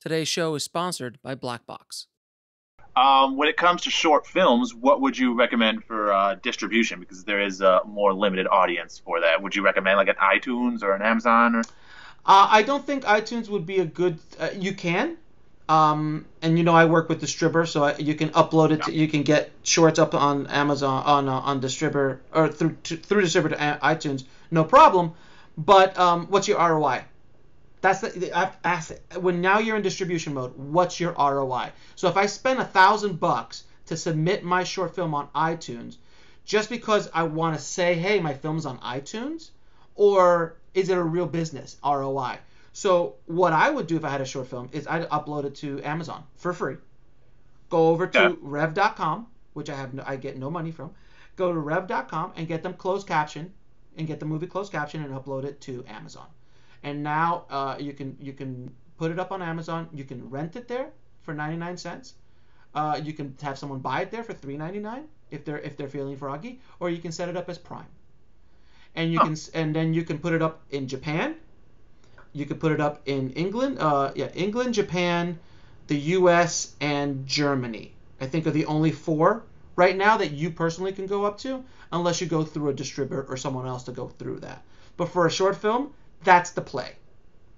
Today's show is sponsored by Blackbox. Um, when it comes to short films, what would you recommend for uh, distribution? Because there is a more limited audience for that. Would you recommend like an iTunes or an Amazon? Or Uh, I don't think iTunes would be a good. Uh, you can, um, and you know I work with Distribber, so I, you can upload it. To, you can get shorts up on Amazon on uh, on Distribber or through to, through Distribber to a- iTunes, no problem. But um, what's your ROI? That's the, the it. when now you're in distribution mode. What's your ROI? So if I spend a thousand bucks to submit my short film on iTunes, just because I want to say, hey, my film's on iTunes, or is it a real business ROI? So what I would do if I had a short film is I'd upload it to Amazon for free. Go over to Yeah. rev.com, which I have no, I get no money from. Go to rev.com and get them closed caption and get the movie closed caption and upload it to Amazon. And now uh, you can you can put it up on Amazon. You can rent it there for 99 cents. Uh, you can have someone buy it there for 3.99 if they're if they're feeling froggy, or you can set it up as Prime. And you Huh. can and then you can put it up in Japan. You can put it up in England. Uh, yeah, England, Japan, the U.S. and Germany. I think are the only four right now that you personally can go up to, unless you go through a distributor or someone else to go through that. But for a short film, that's the play,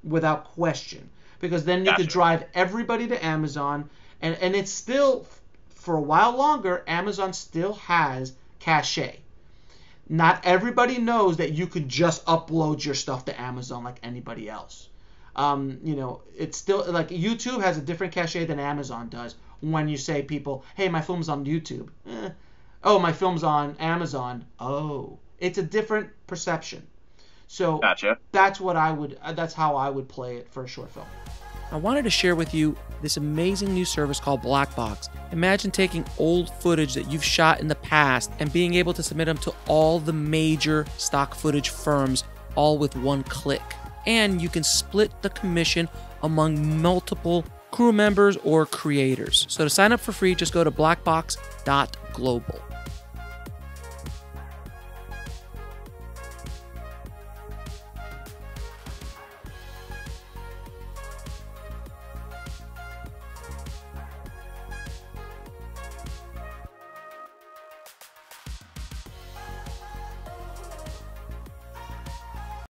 without question, because then you could drive everybody to Amazon, and and it's still for a while longer. Amazon still has cachet. Not everybody knows that you could just upload your stuff to Amazon like anybody else. Um, you know, it's still like YouTube has a different cachet than Amazon does. When you say people, "Hey, my film's on YouTube," eh. oh, my film's on Amazon. Oh, it's a different perception. So gotcha. that's what I would. uh, That's how I would play it for a short film. I wanted to share with you this amazing new service called Blackbox. Imagine taking old footage that you've shot in the past and being able to submit them to all the major stock footage firms all with one click. And you can split the commission among multiple crew members or creators. So to sign up for free, just go to blackbox.global.